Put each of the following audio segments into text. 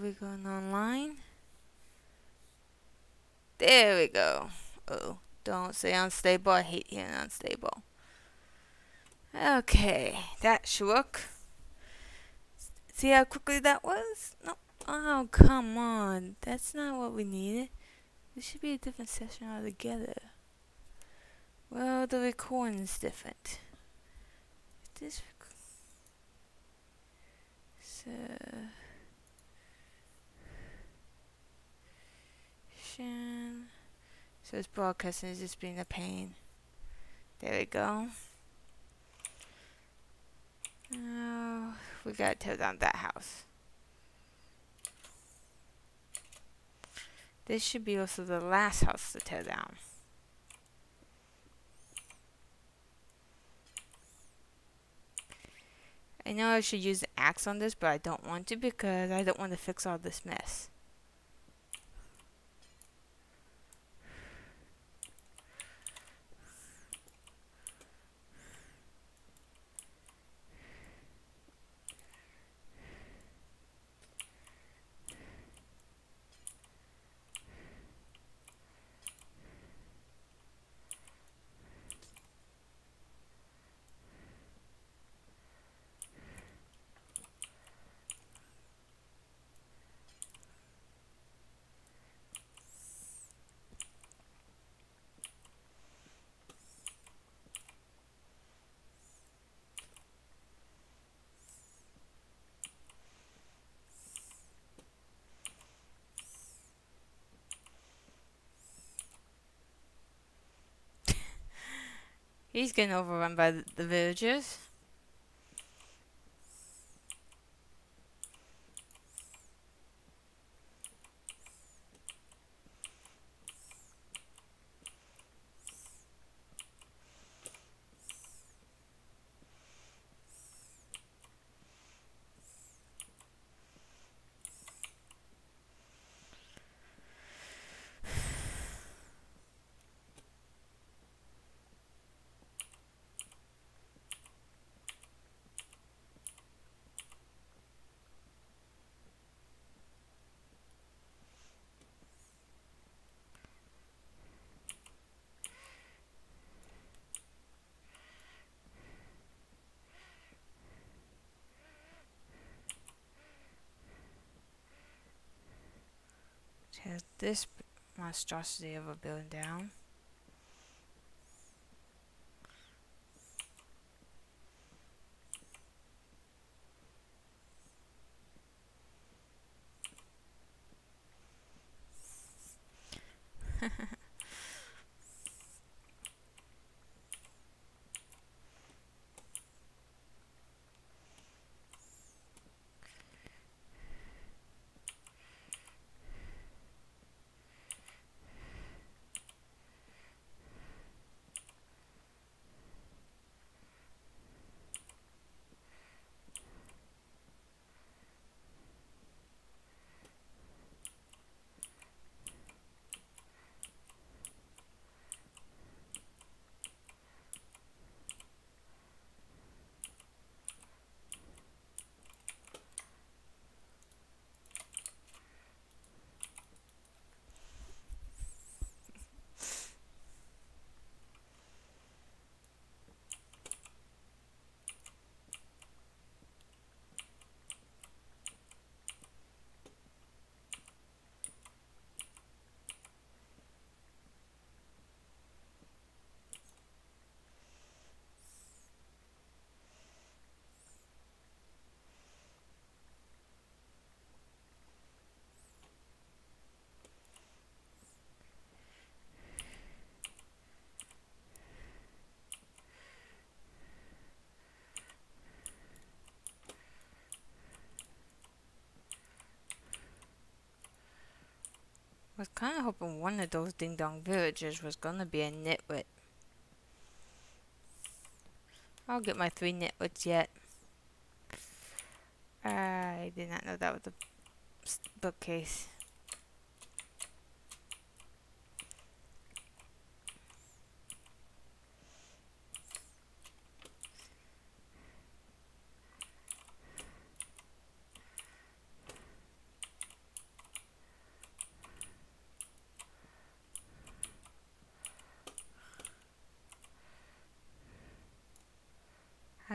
We going online? There we go. Oh, don't say unstable. I hate hearing unstable. Okay, that should work. See how quickly that was? No. Oh, come on. That's not what we needed. This should be a different session altogether. Well, the recording is different. This so so it's broadcasting is just being a pain. There we go. Now we gotta tear down that house. This should be also the last house to tear down. I know I should use the axe on this, but I don't want to because I don't want to fix all this mess. He's getting overrun by the, villagers. This monstrosity of a building down? Was kind of hoping one of those ding dong villagers was gonna be a nitwit. I'll get my three nitwits yet. I did not know that was a bookcase.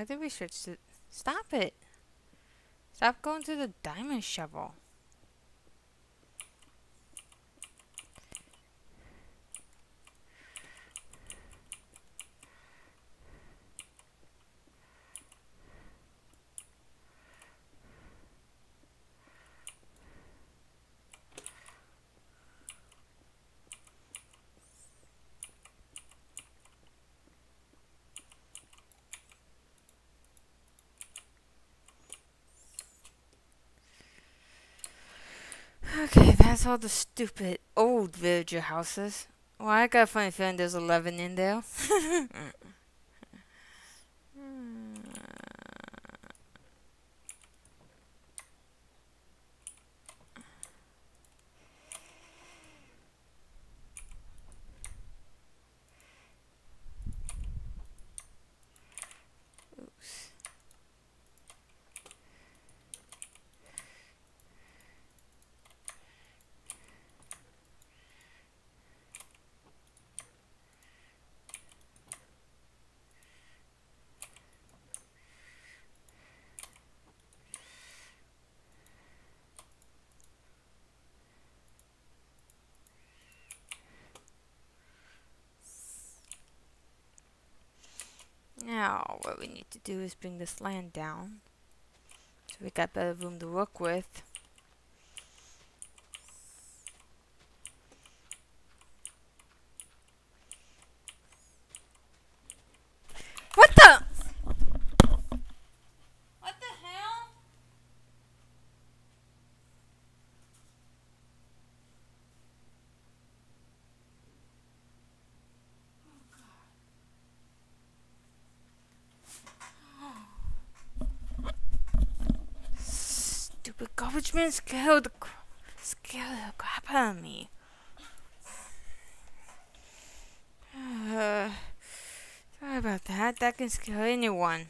How did we to... Stop it! Stop going to the diamond shovel. Okay, all the stupid old villager houses. Well, I got a funny feeling there's 11 in there. Now, what we need to do is bring this land down. So we got better room to work with. What the? What the hell? Man scared scared the crap out of me. Uh, sorry about that. That can scare anyone.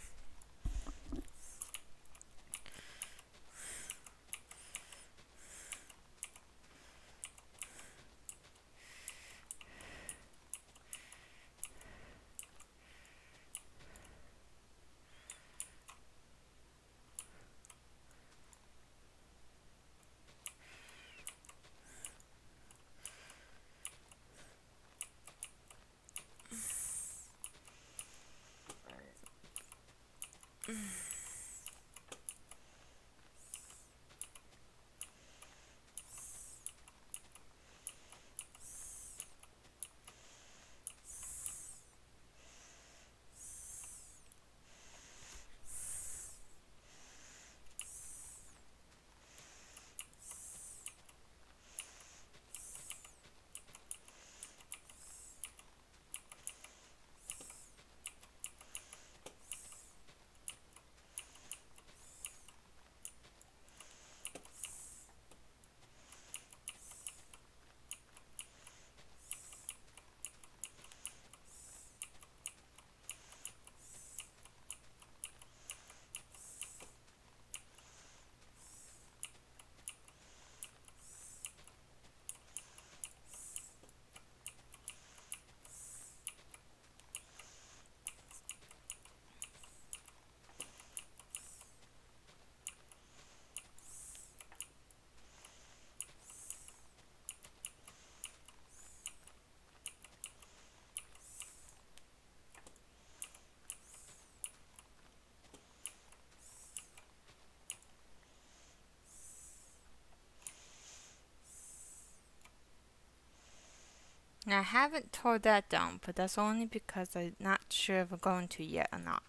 Now, I haven't tore that down, but that's only because I'm not sure if I'm going to yet or not.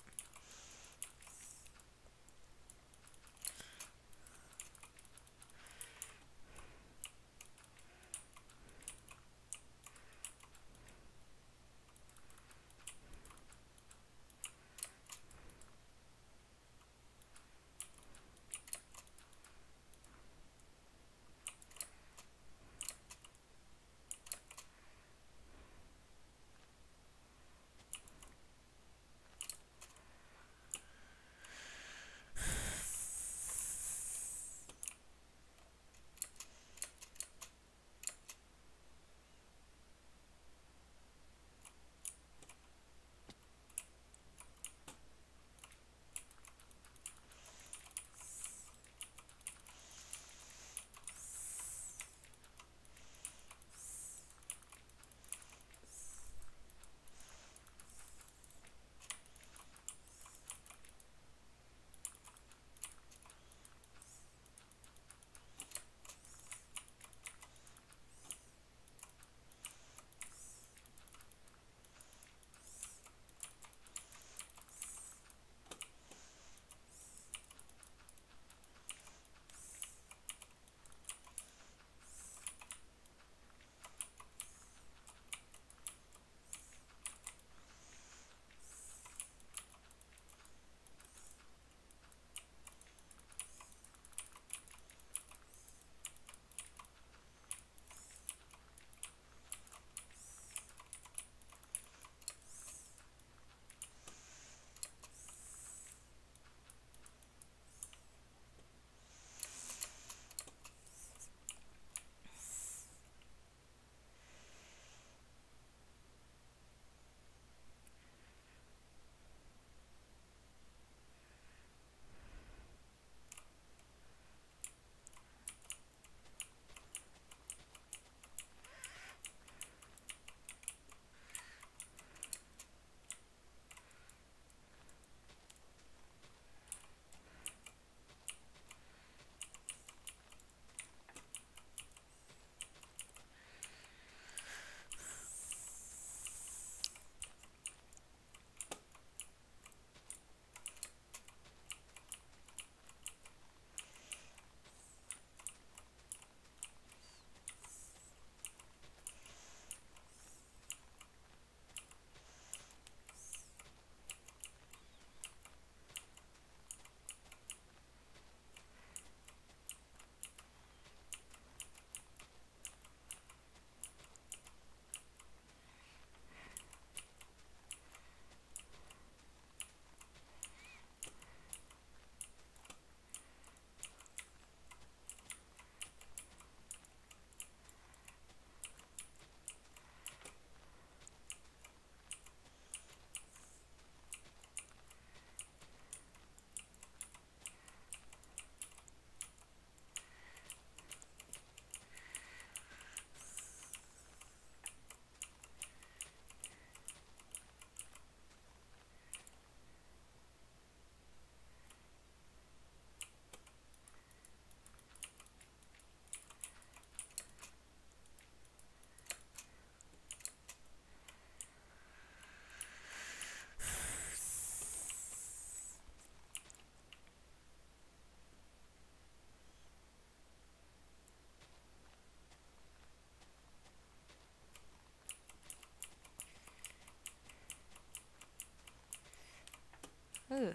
Ugh.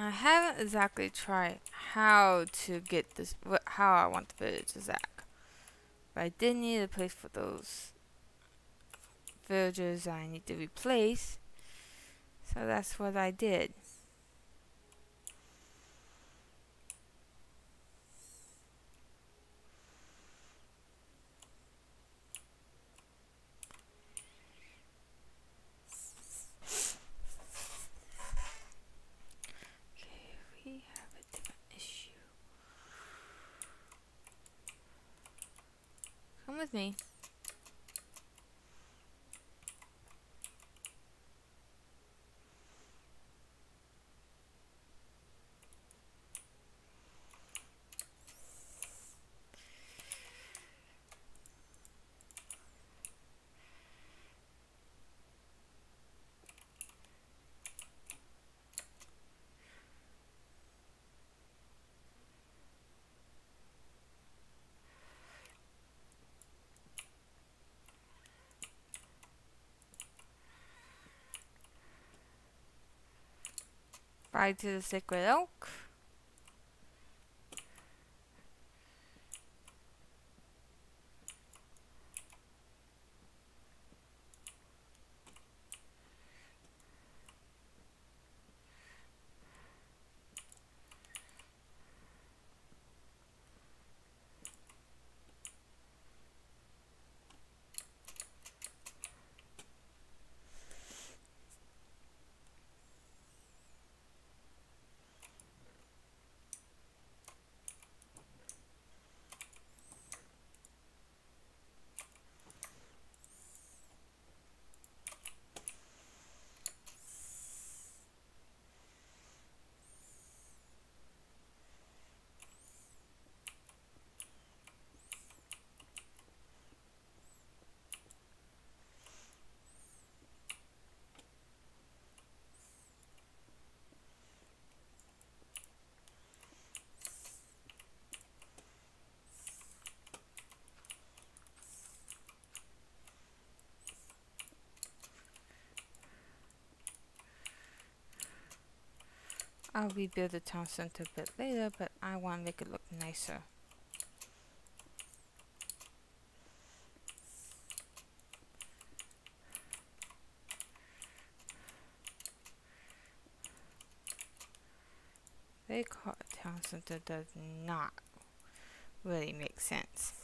I haven't exactly tried how to get this, how I want the village to act. But I did need a place for those villagers I need to replace. So that's what I did. with me. Bye to the sacred oak. I'll rebuild the town center a bit later, but I want to make it look nicer. They call it town center does not really make sense.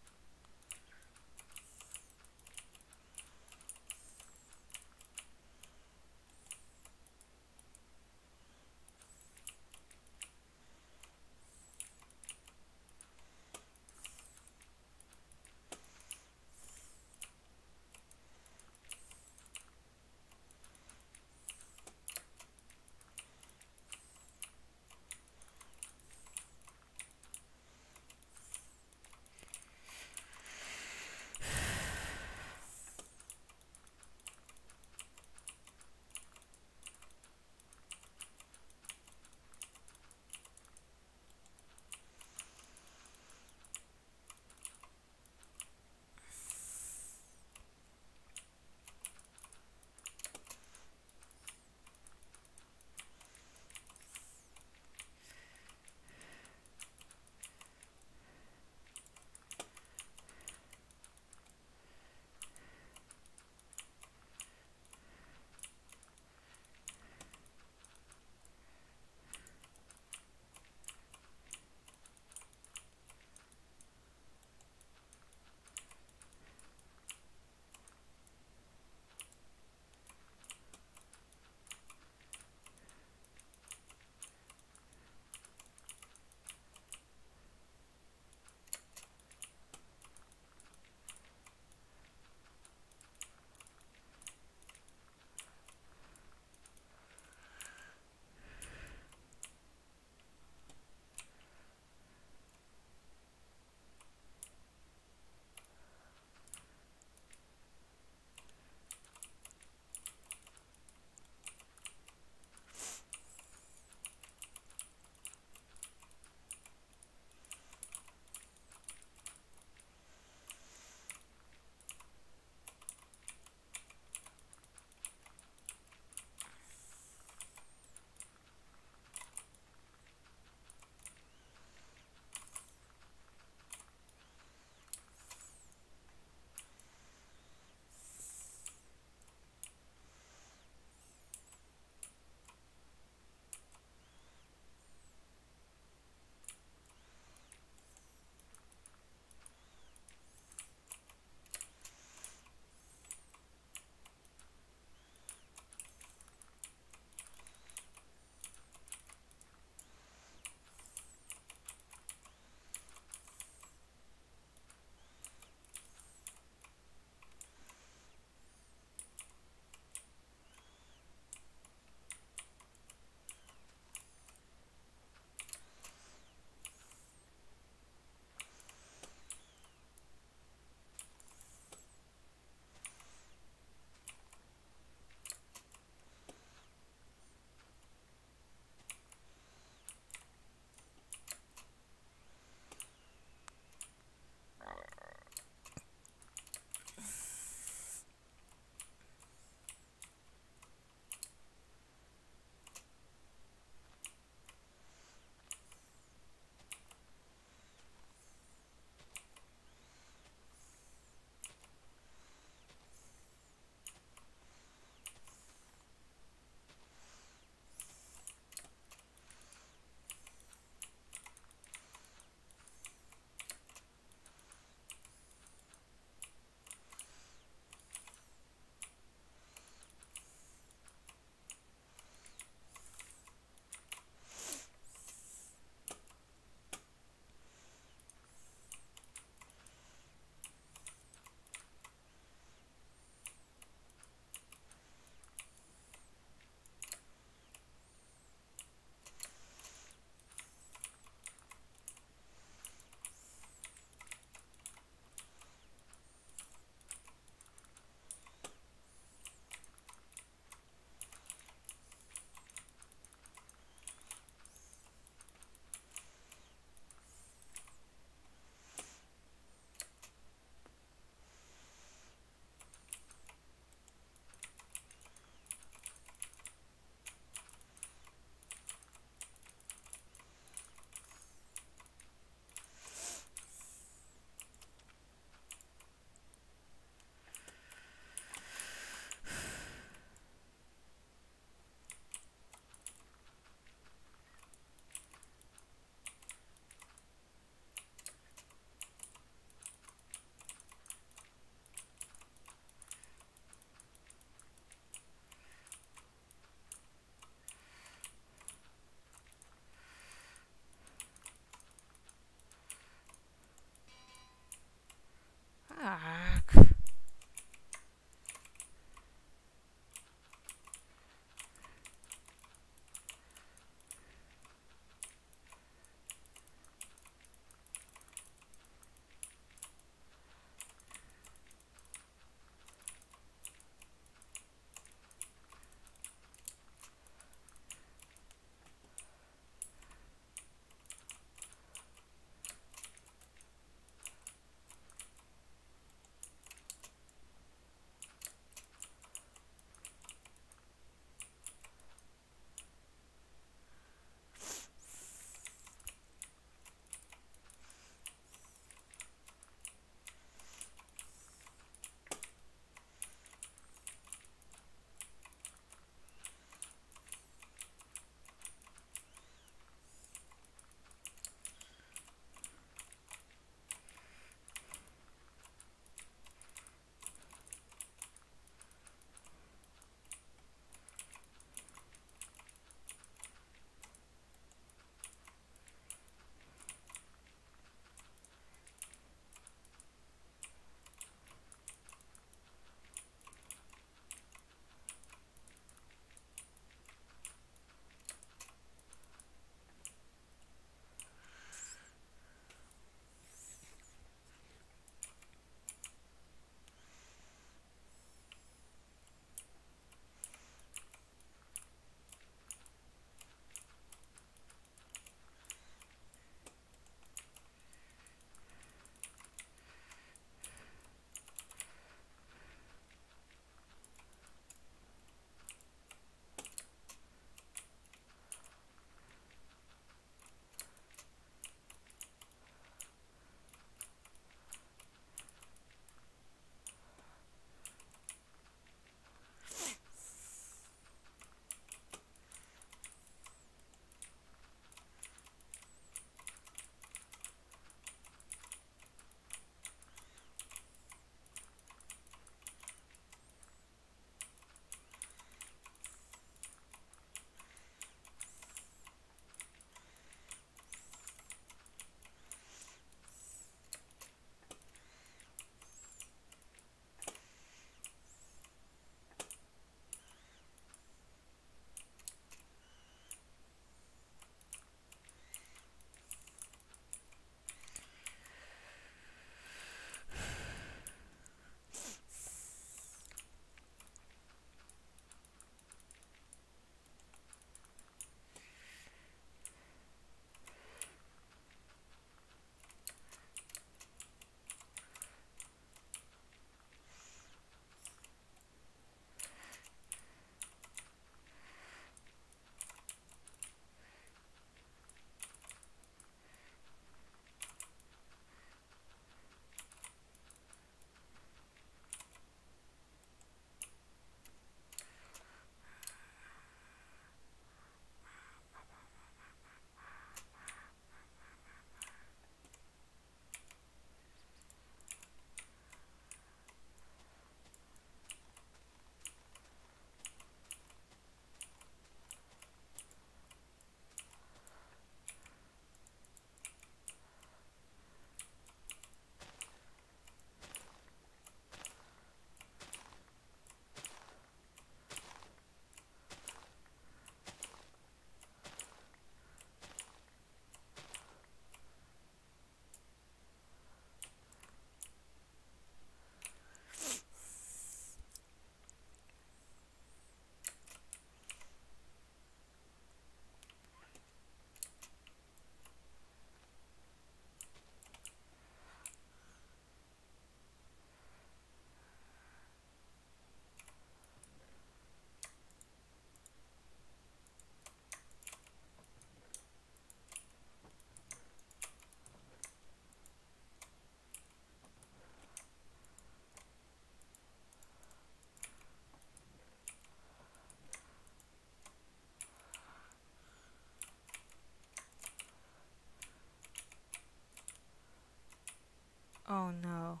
Oh no.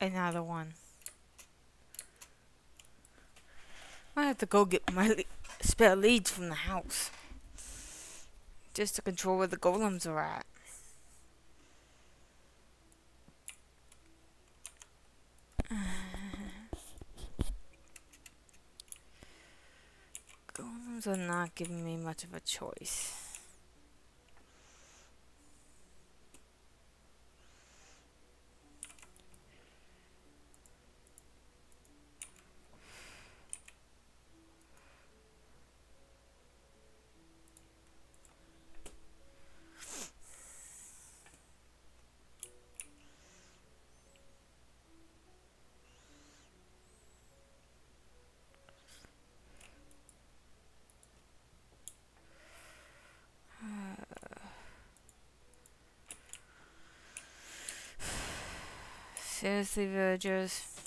Another one. I have to go get my le spare leads from the house. Just to control where the golems are at. golems are not giving me much of a choice. Seriously, villagers.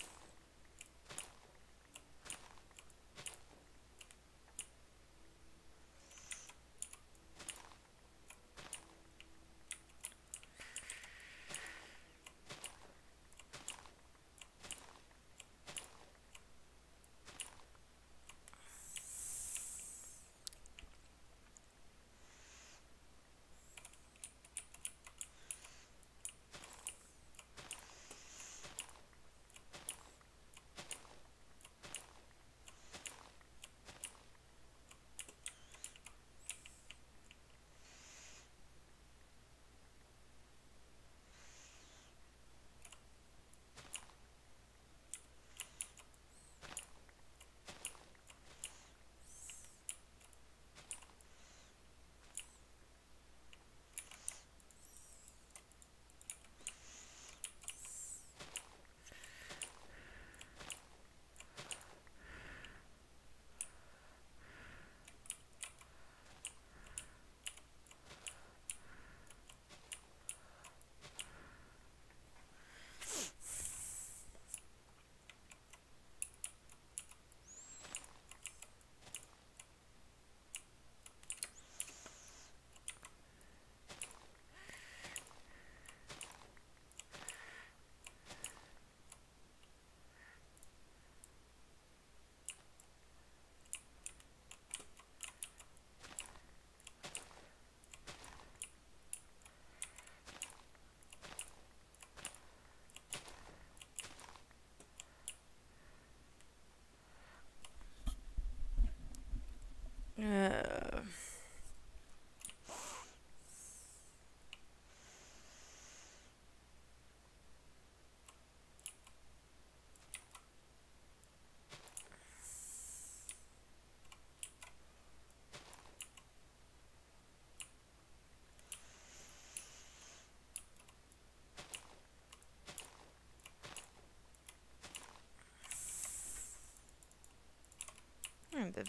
Uh, the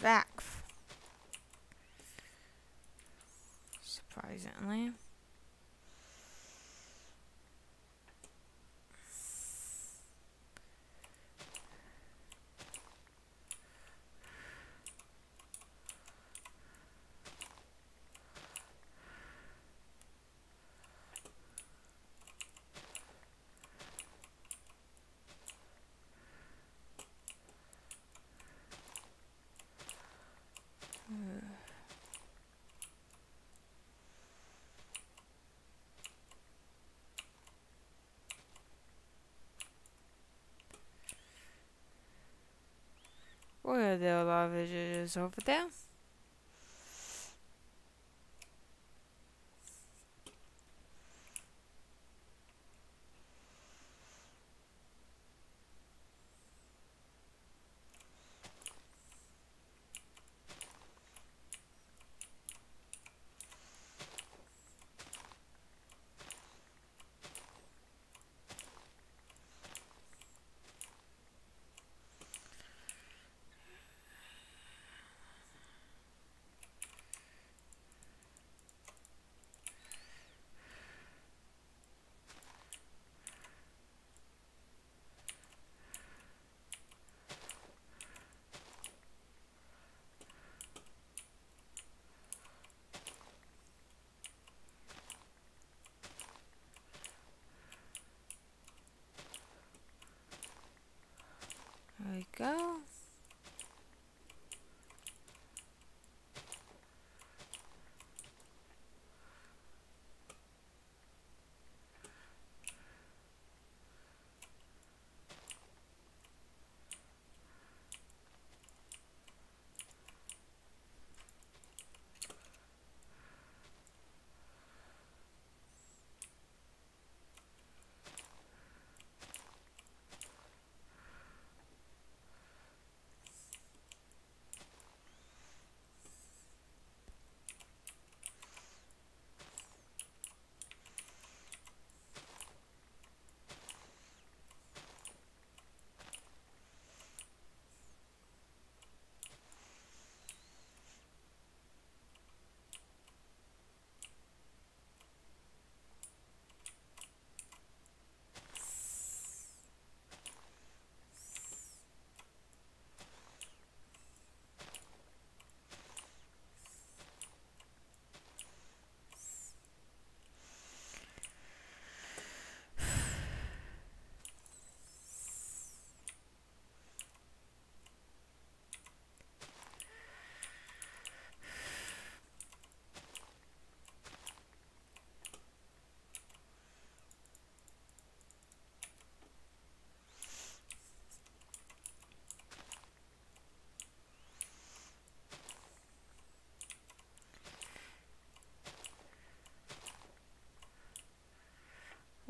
back. Of over there? We go.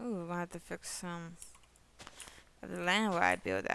Ooh, gonna have to fix some of the land where I build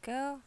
go.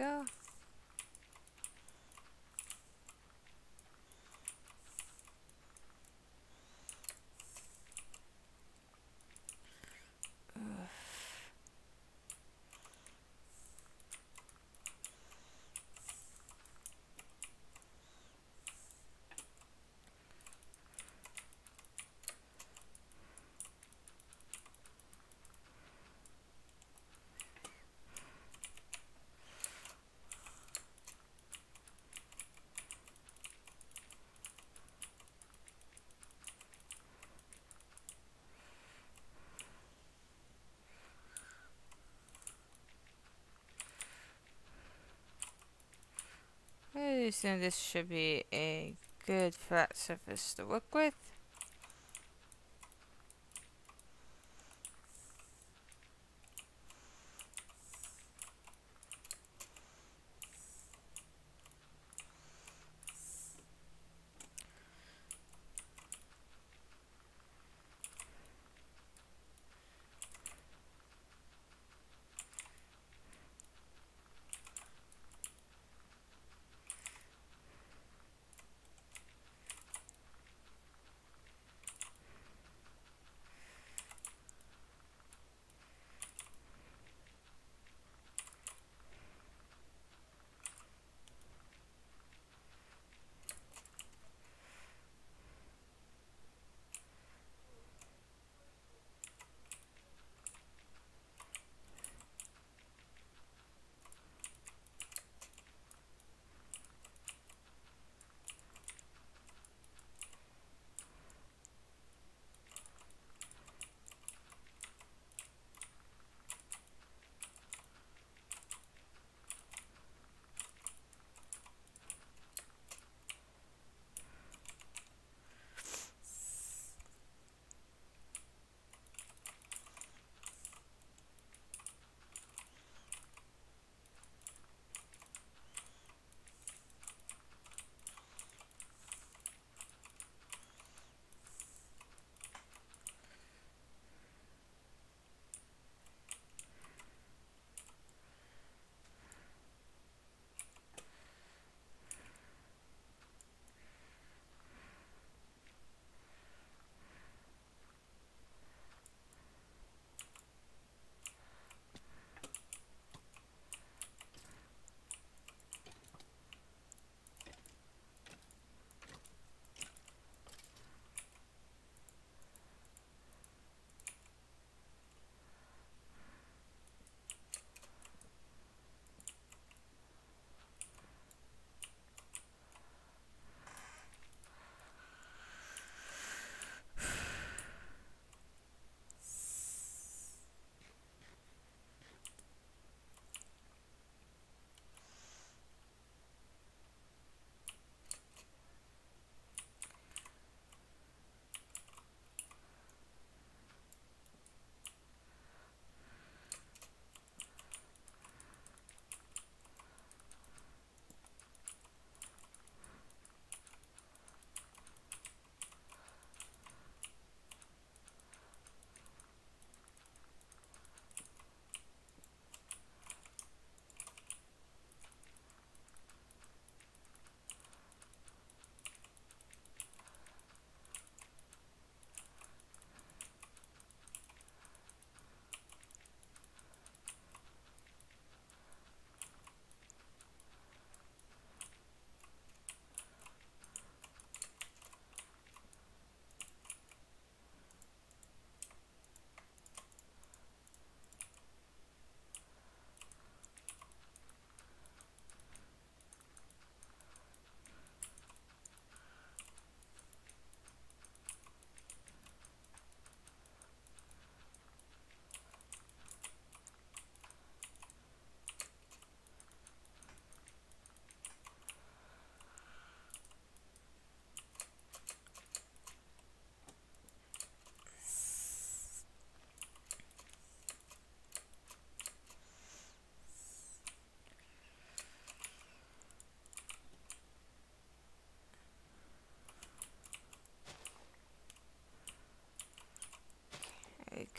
Go. I assume this should be a good flat surface to work with.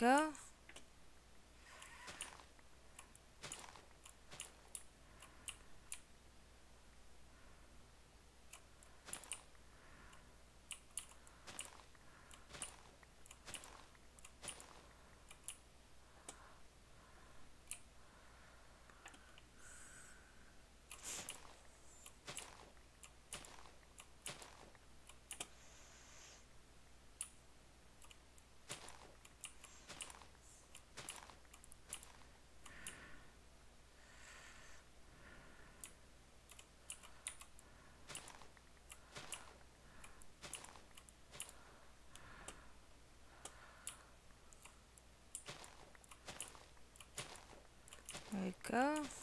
Go. Go.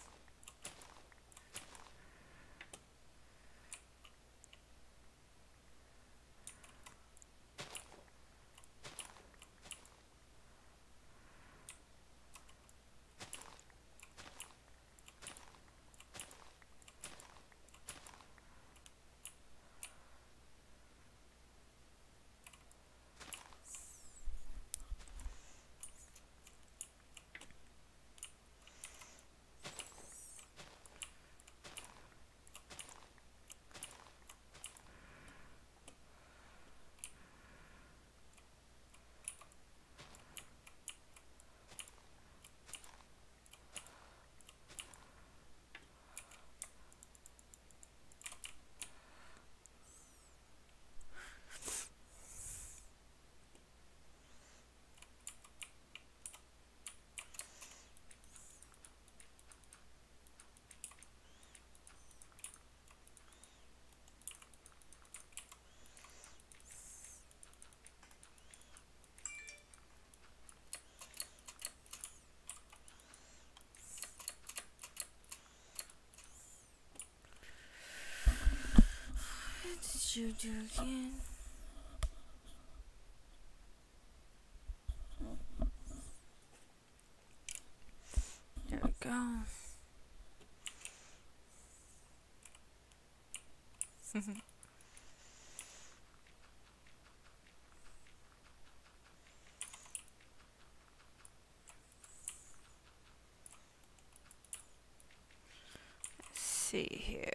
Did you do again? There we go. Let's see here.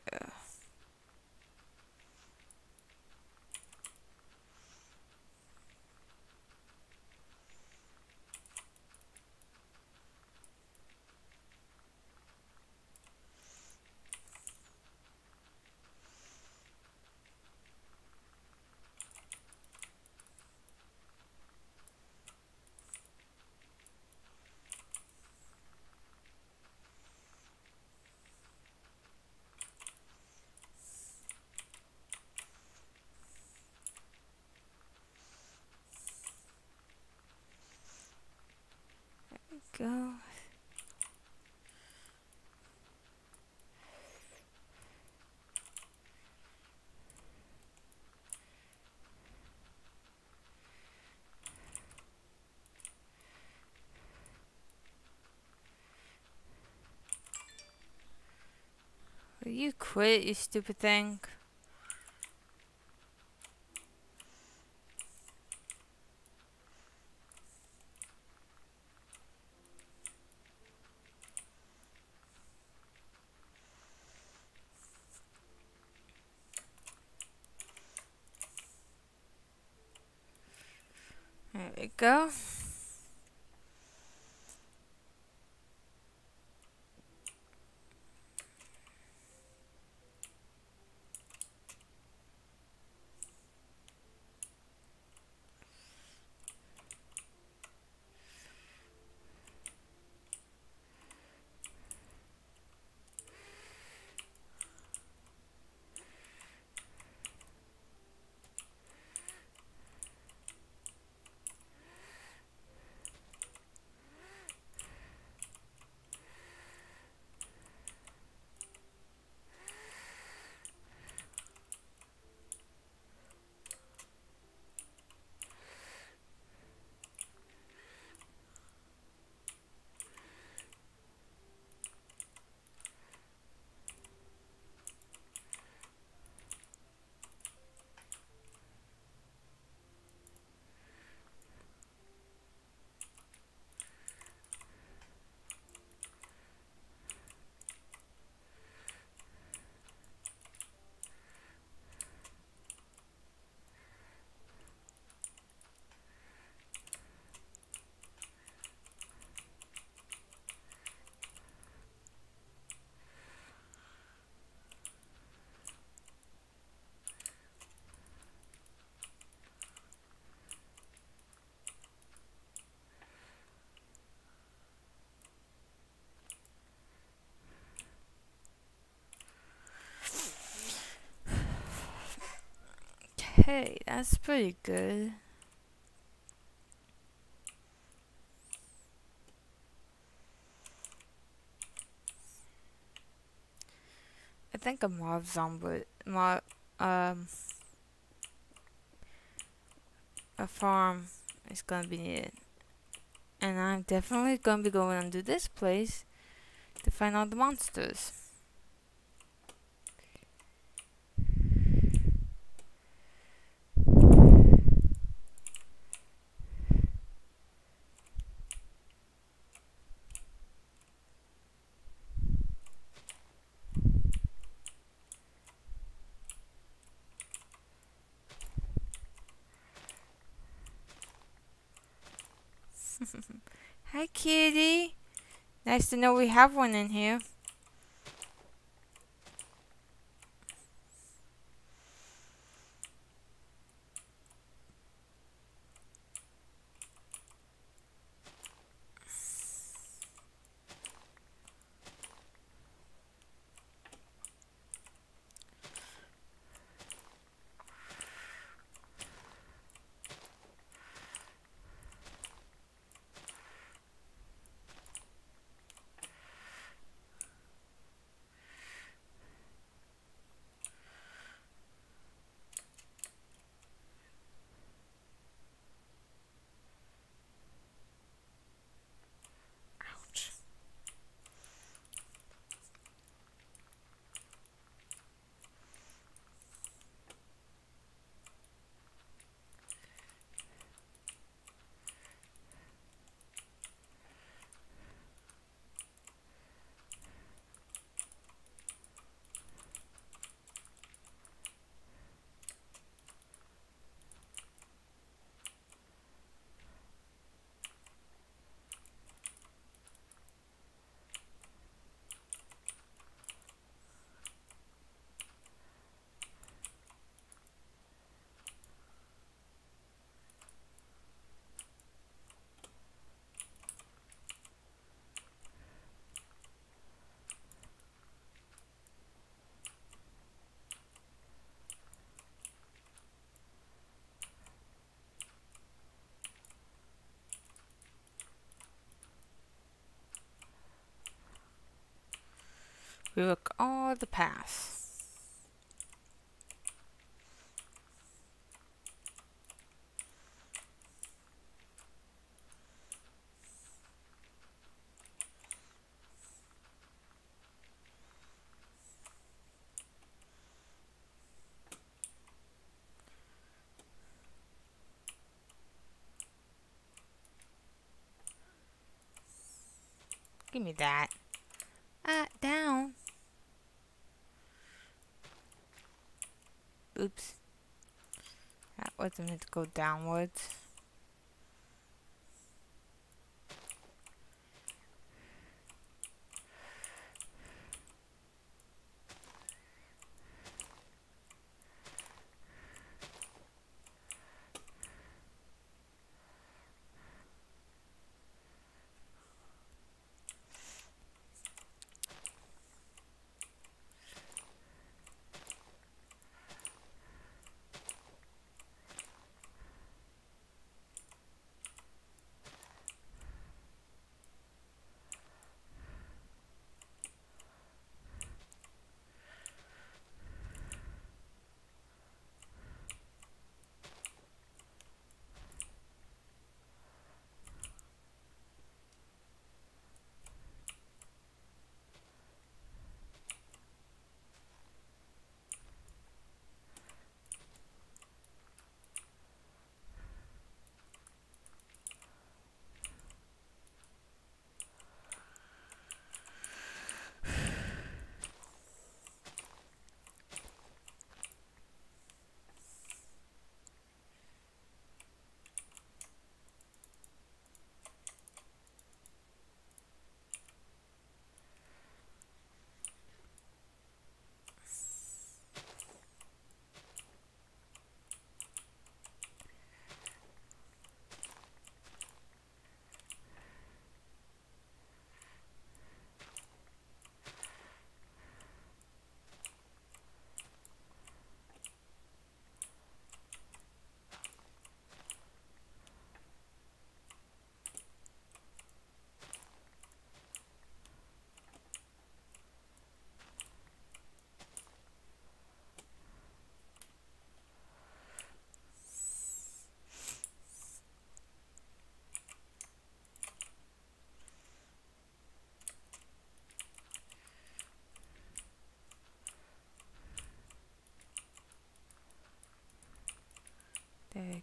Oh, go. Will you quit, you stupid thing? Hey, that's pretty good. I think a mob zombie, mob, um, a farm is gonna be needed. And I'm definitely gonna be going into this place to find out the monsters. Kitty. Nice to know we have one in here. We look all the paths. Give me that. That wasn't to go downwards.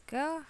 go.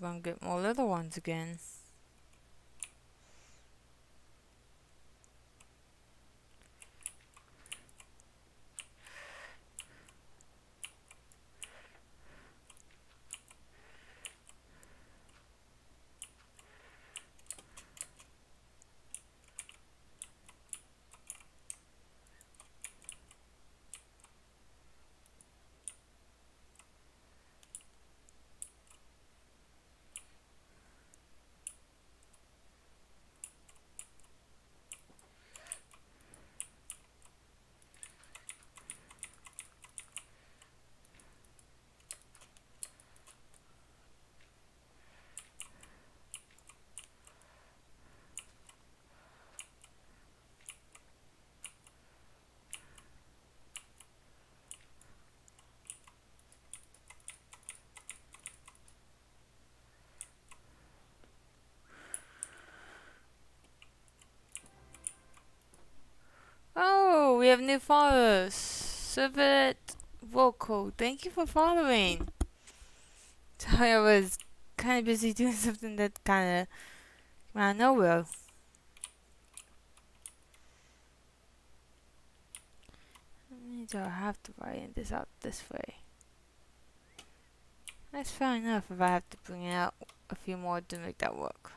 We're gonna get more little ones again. Oh, we have new followers. Civet Vocal, thank you for following. Sorry, I was kind of busy doing something that kind of came out of nowhere. means I have to write this out this way. That's fair enough if I have to bring out a few more to make that work.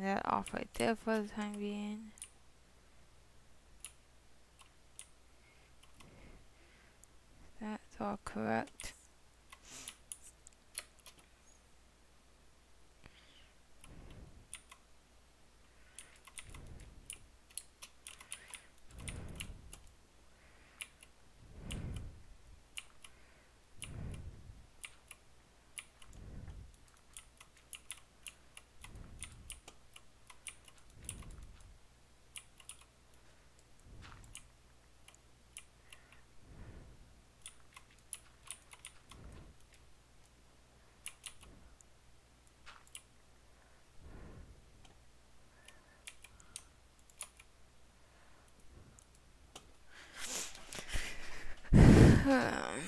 And that off right there for the time being. That's all correct. Um,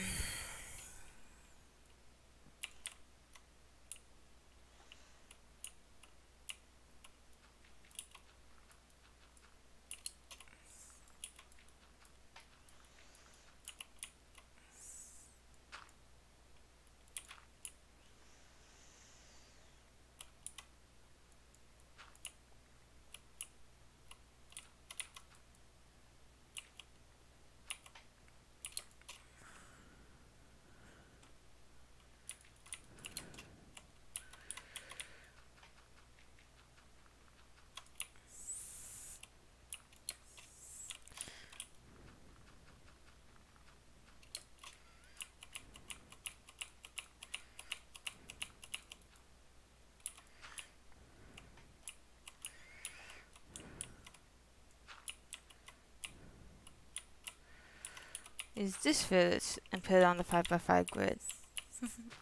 is this village and put it on the 5x5 grid.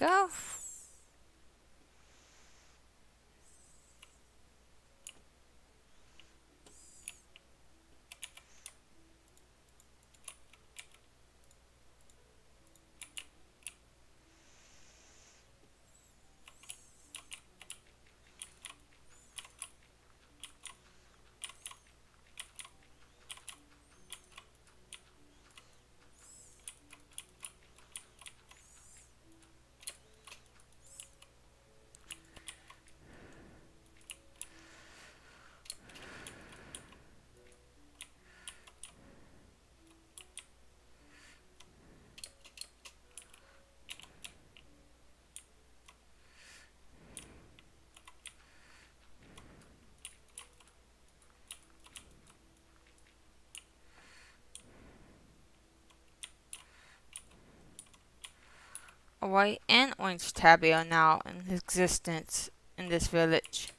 we A white and orange tabby are now in existence in this village.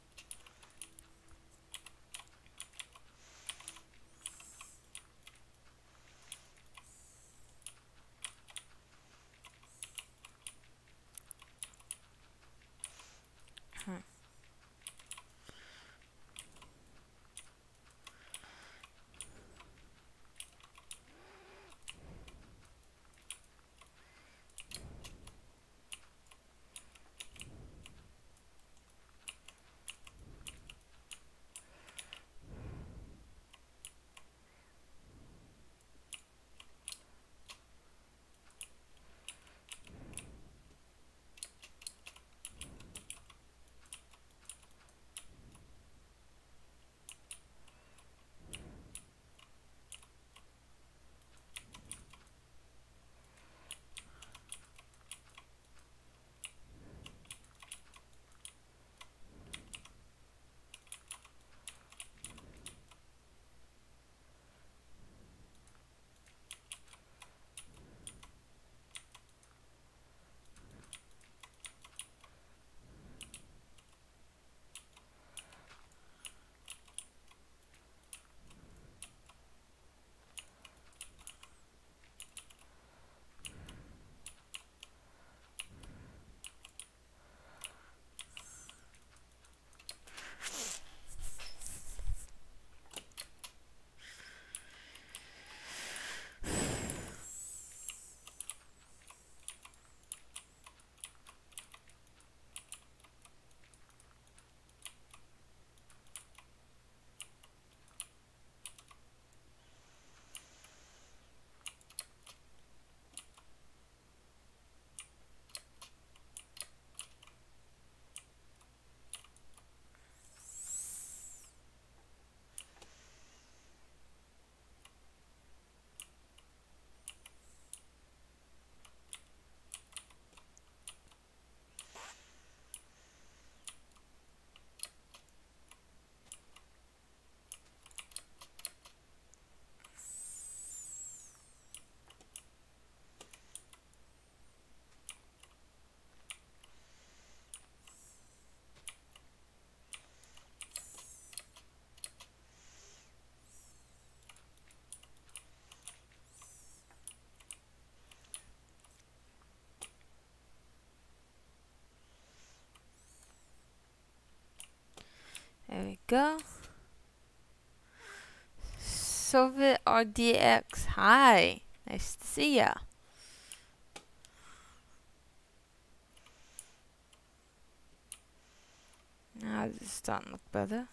We go. Soviet RDX. Hi. Nice to see ya. Now this is starting to look better.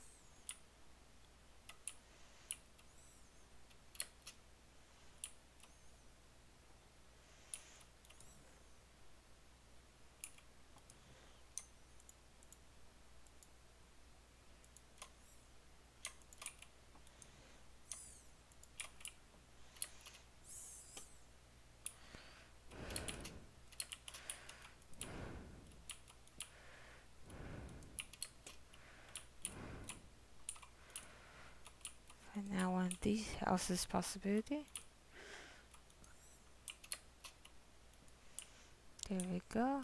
And now one these houses possibility. There we go.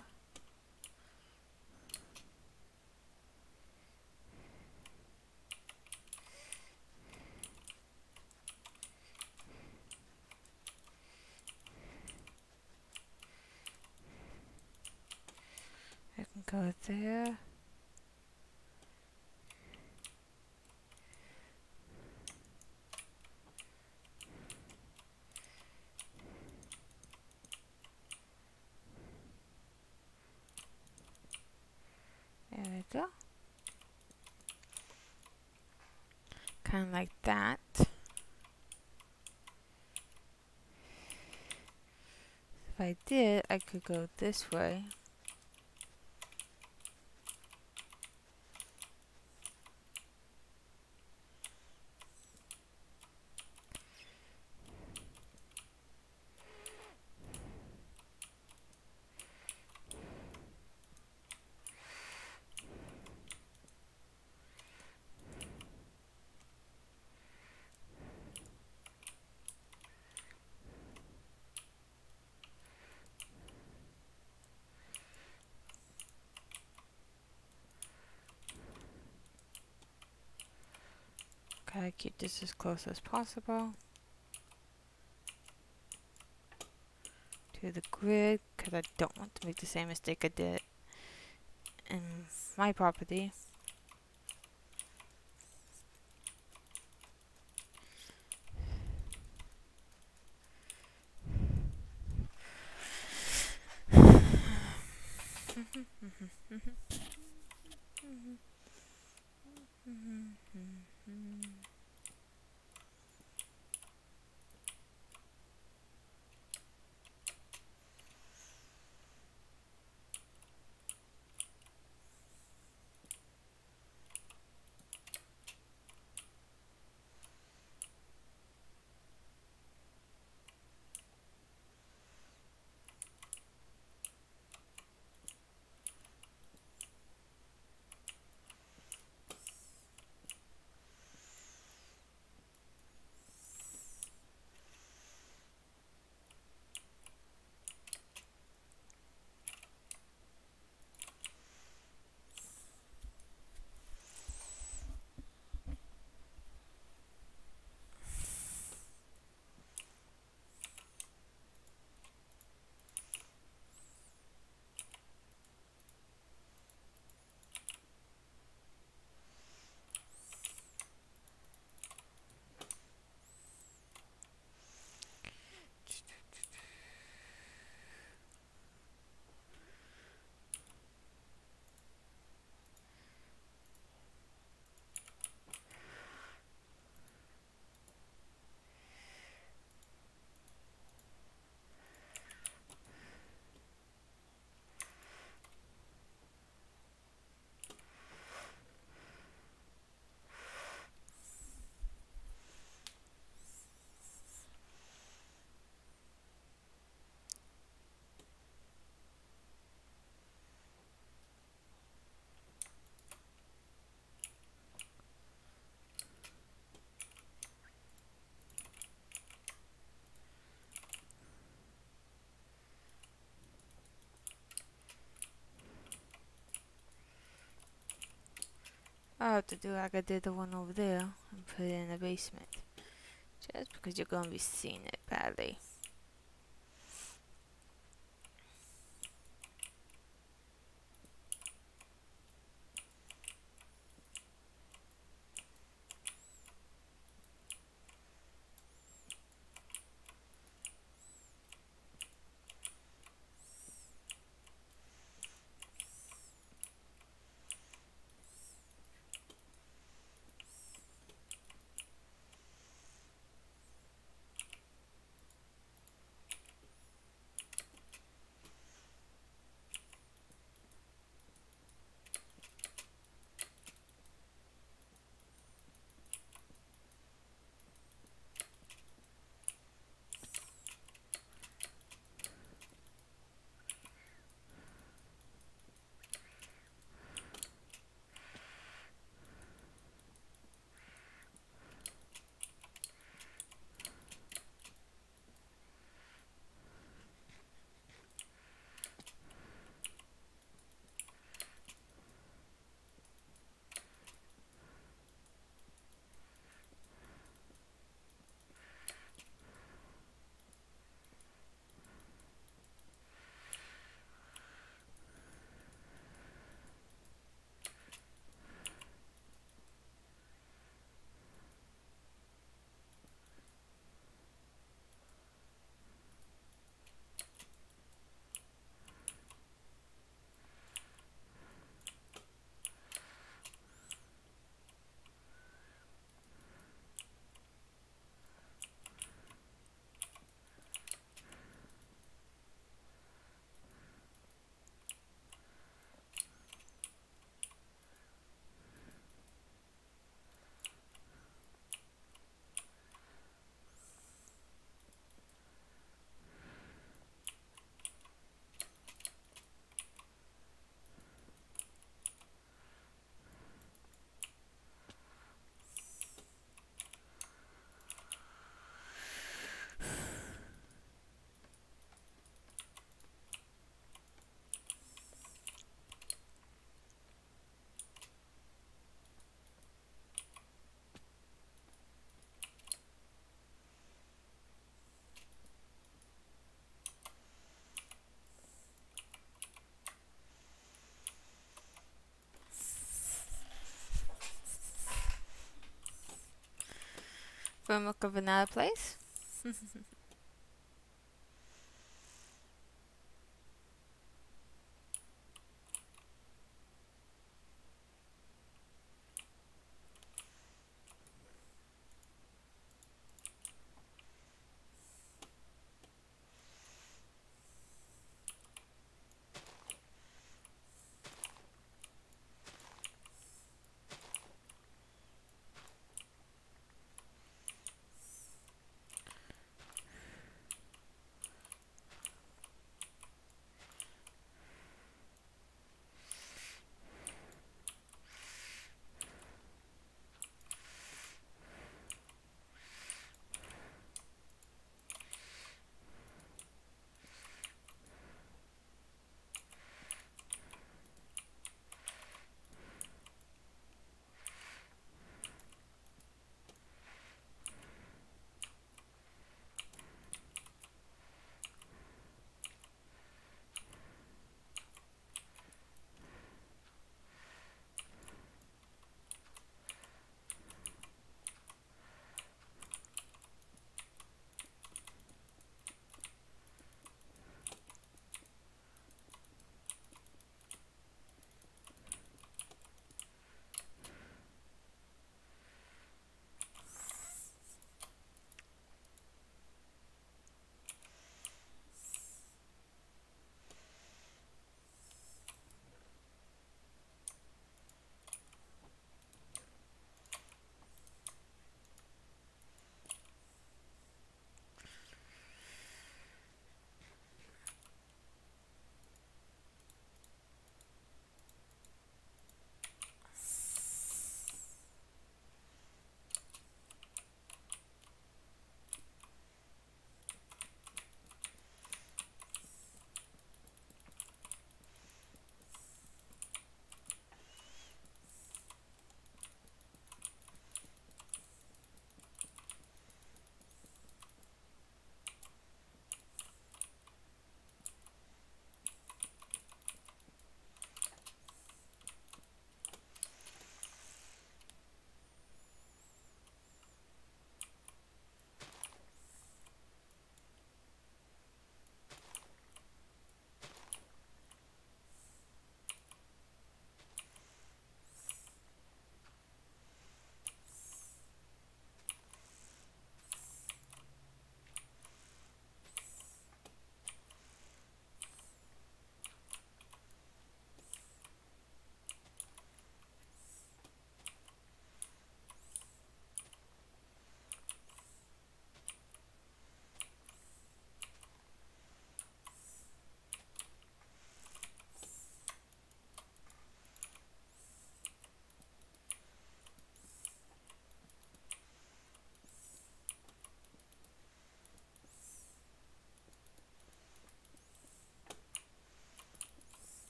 I can Go. There we go. Like that. If I did, I could go this way. Gotta keep this as close as possible to the grid because I don't want to make the same mistake I did in my property. I have to do like I did the one over there and put it in the basement. Just because you're going to be seeing it badly. Framework of another place.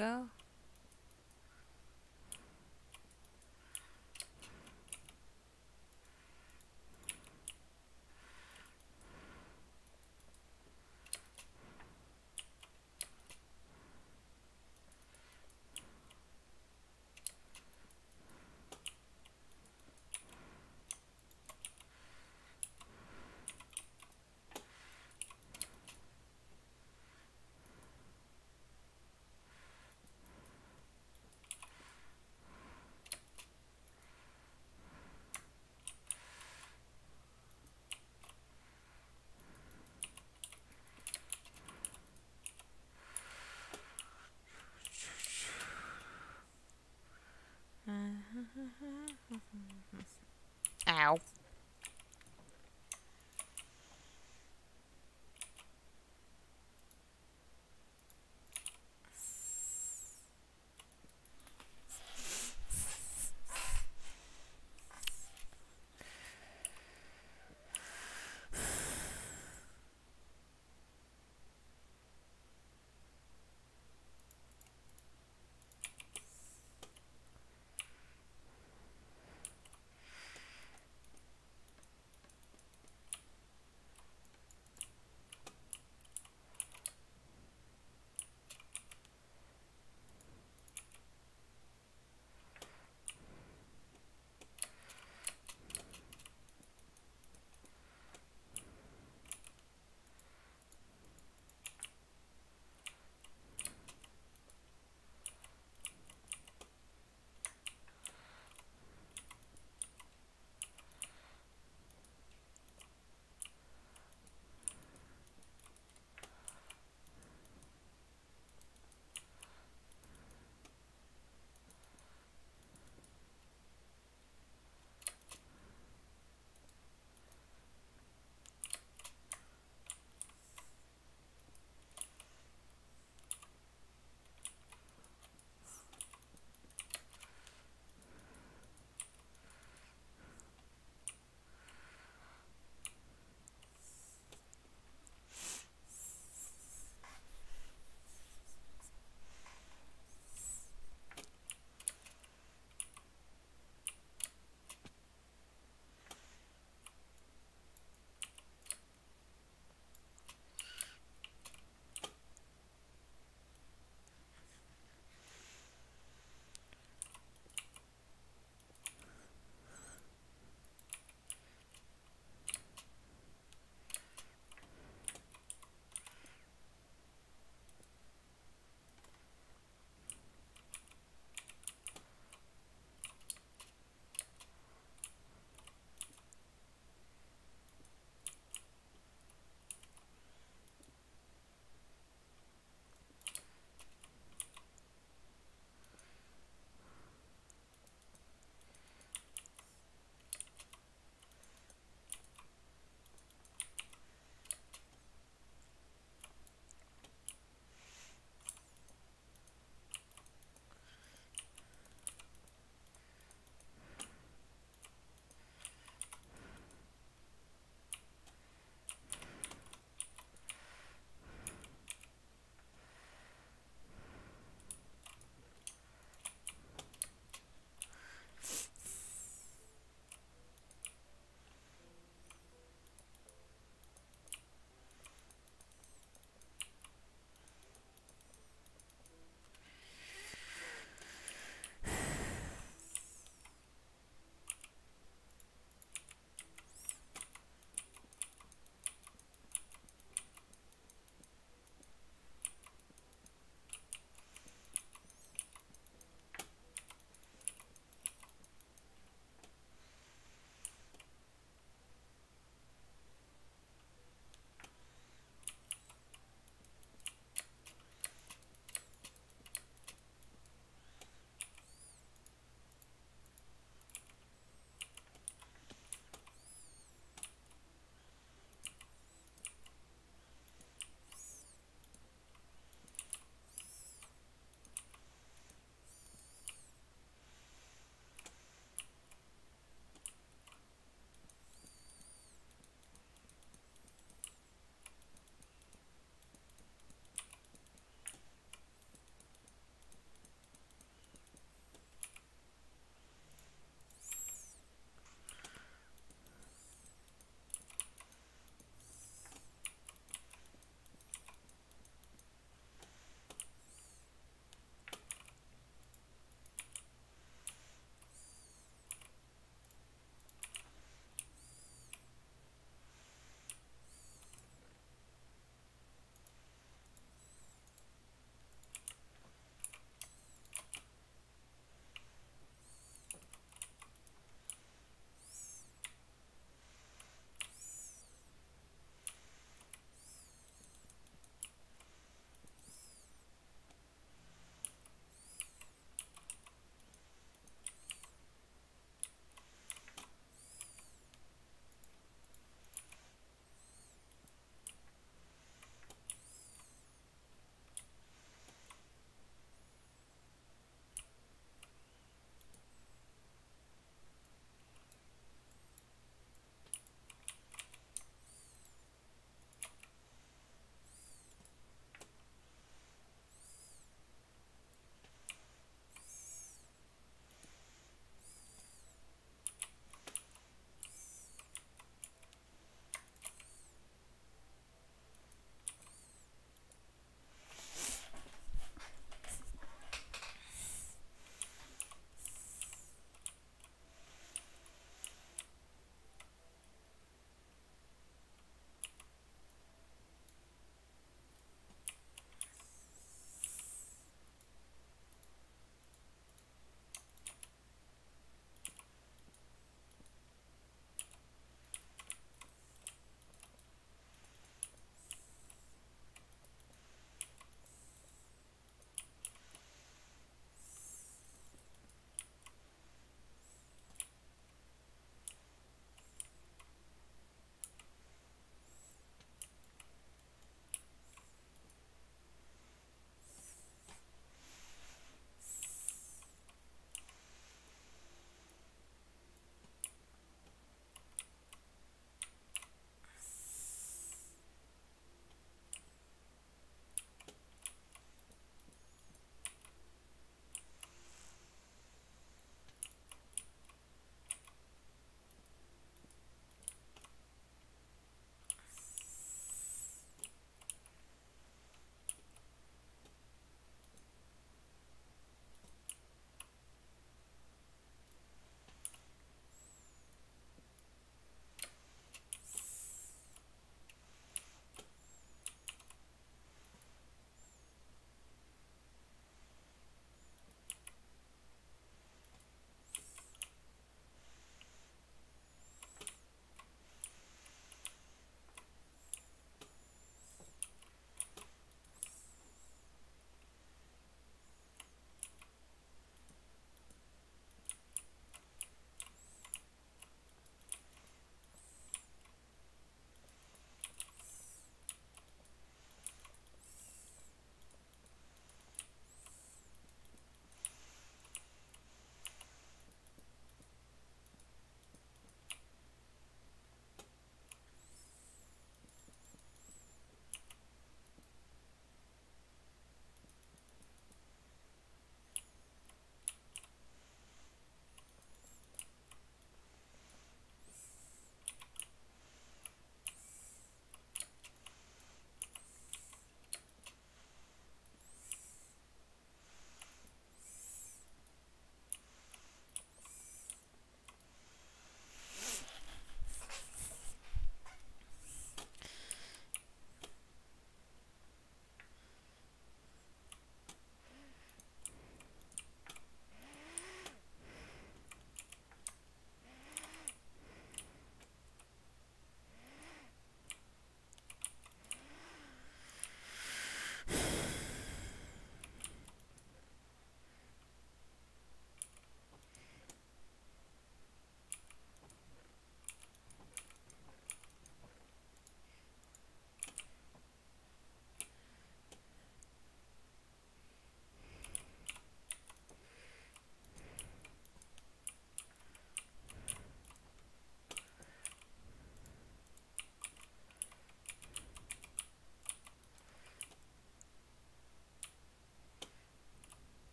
go.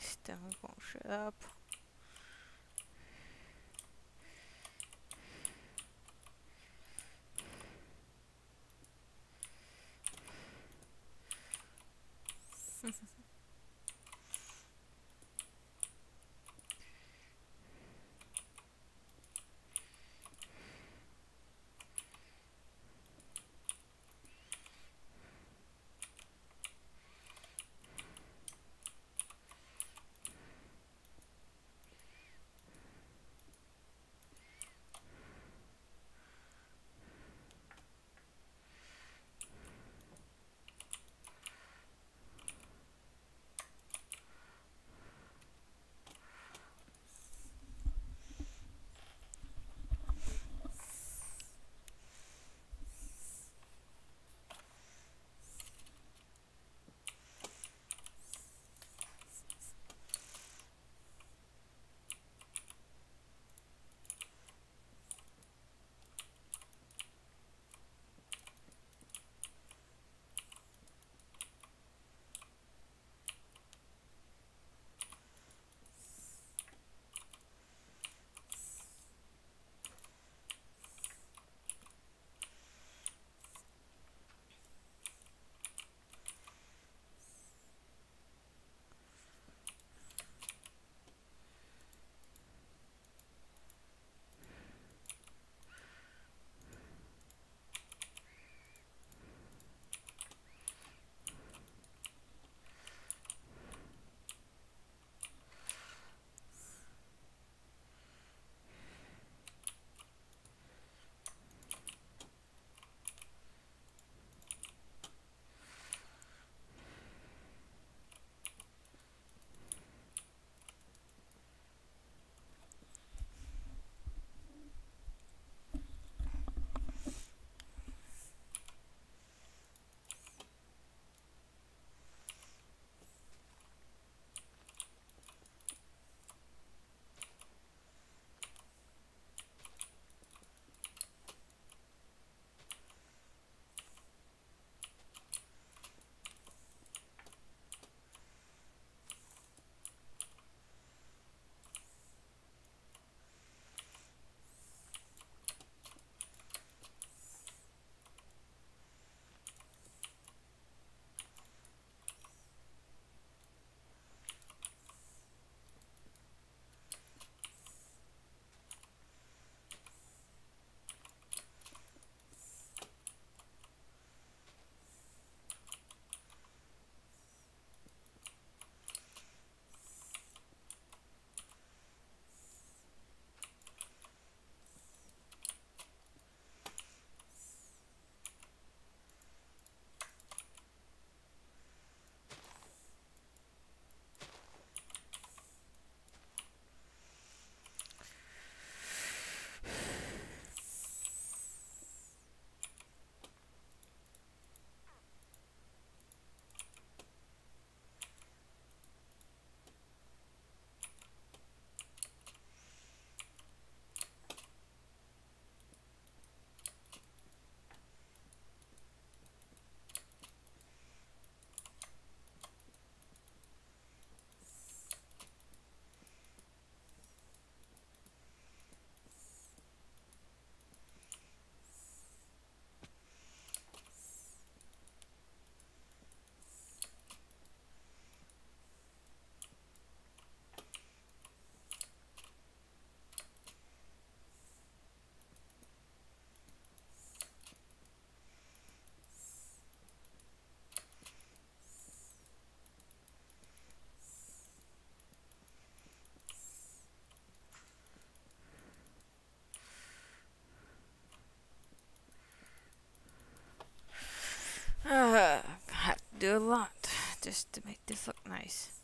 c'était un bon shop. Just to make this look nice.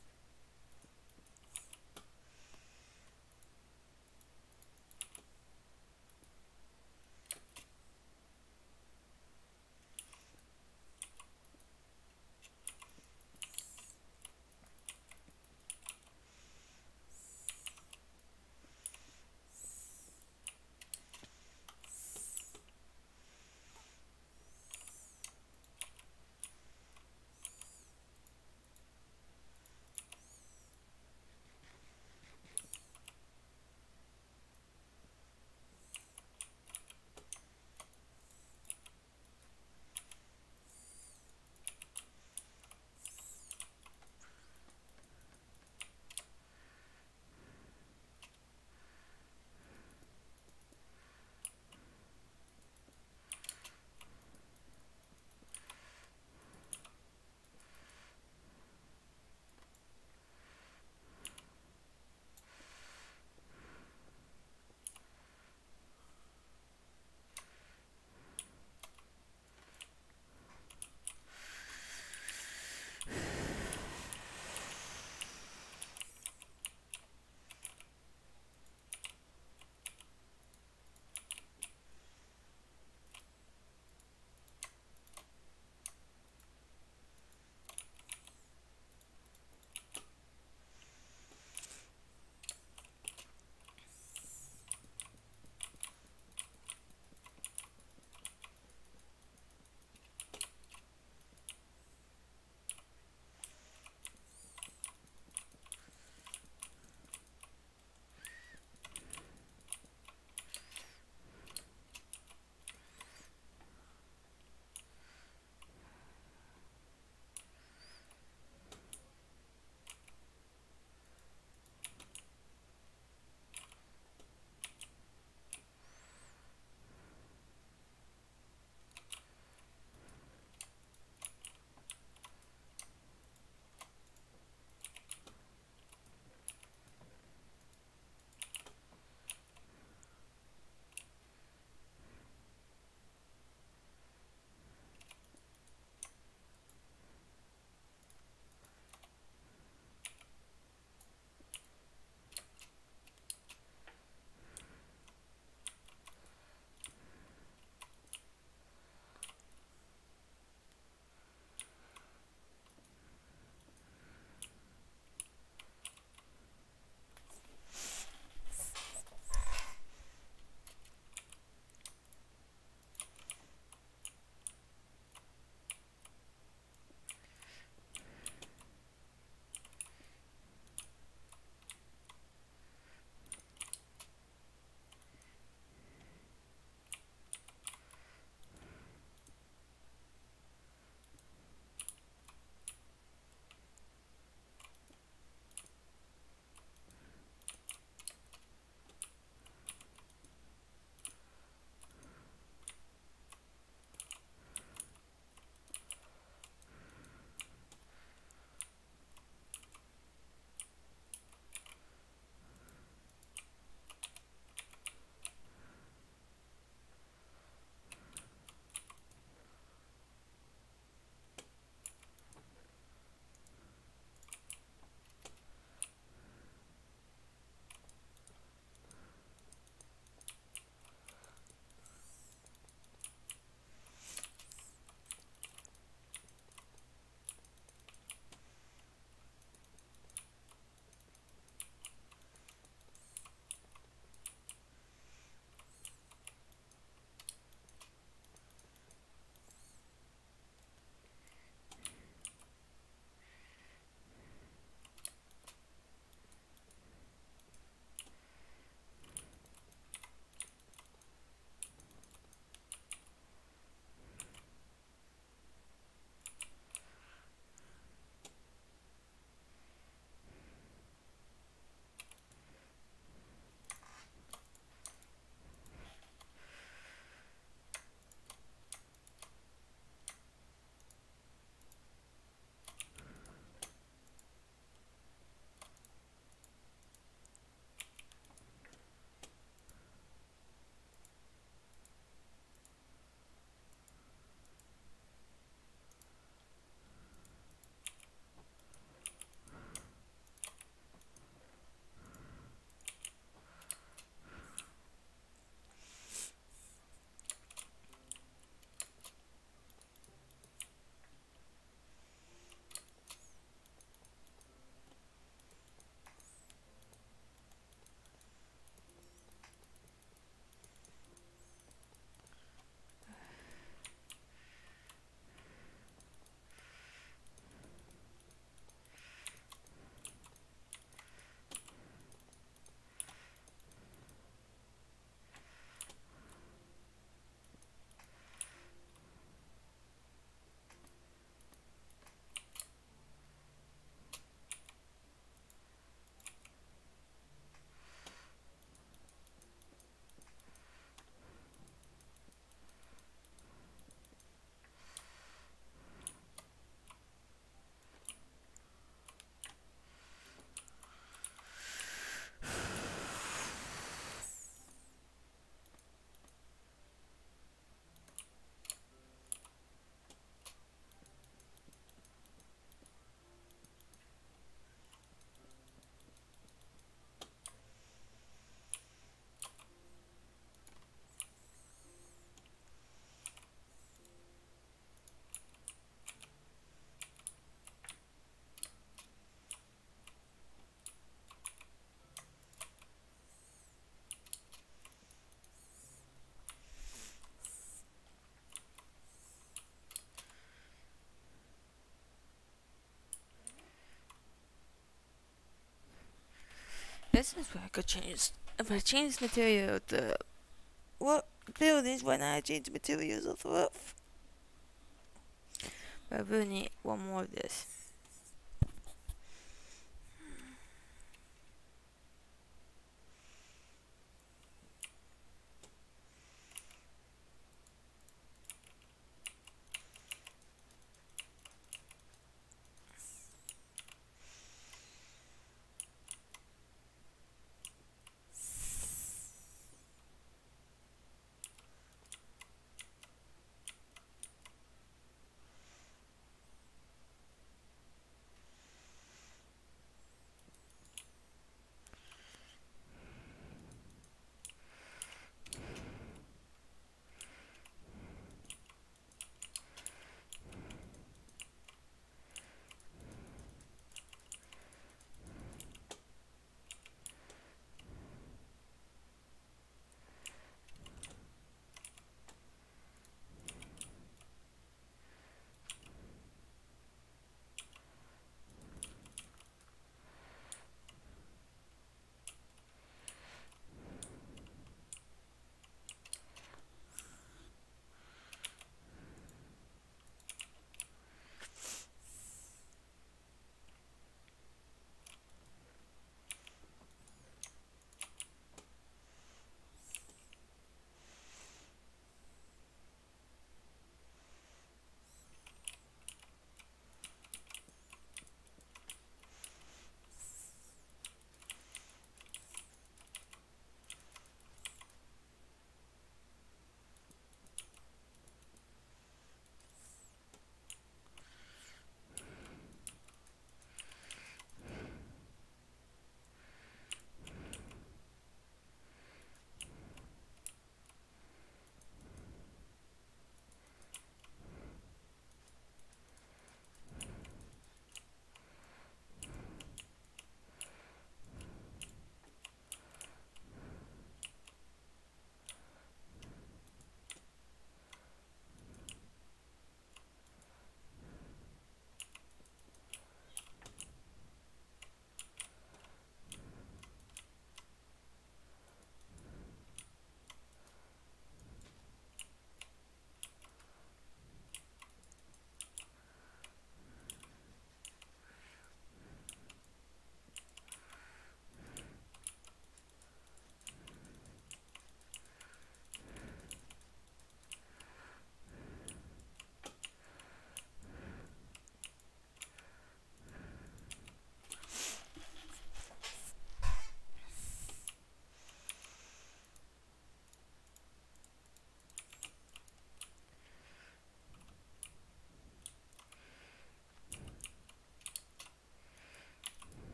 This is where I could change. If I change material, the what buildings? Why not I change materials of the roof? But I really need one more of this.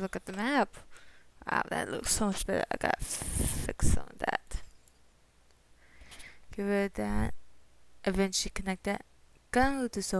Look at the map, wow, that looks so much better. I gotta fix some of that. Rid of that. Eventually connect that. Gonna move this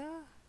go.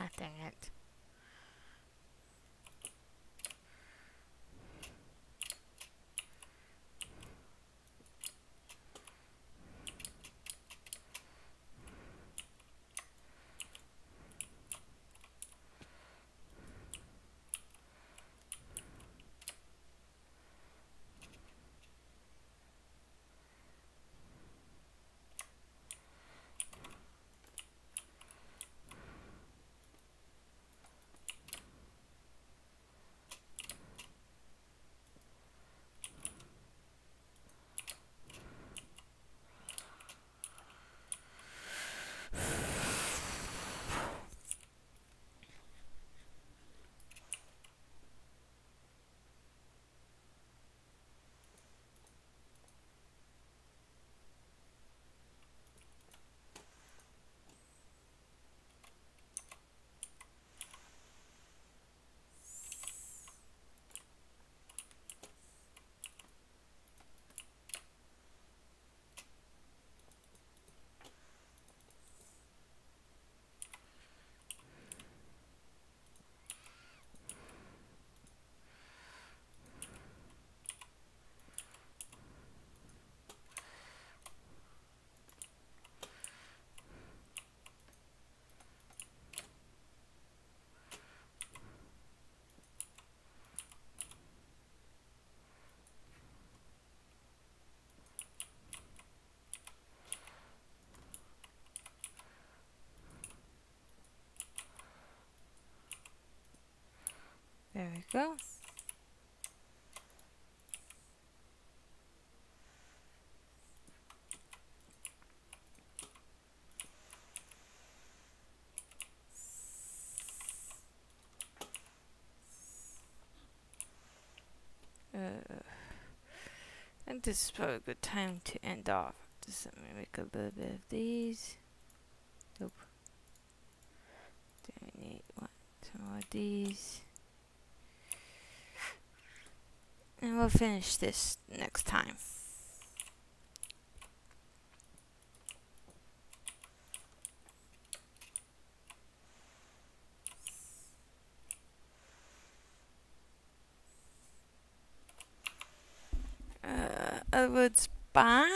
shot at. There we go. I think this is probably a good time to end off. Just let me make a little bit of these. Nope. Then we need one, some more of these. And we'll finish this next time. Uh, Edwards, bye.